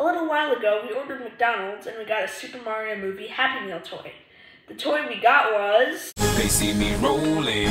A little while ago, we ordered McDonald's and we got a Super Mario movie Happy Meal toy. The toy we got was. They see me rolling.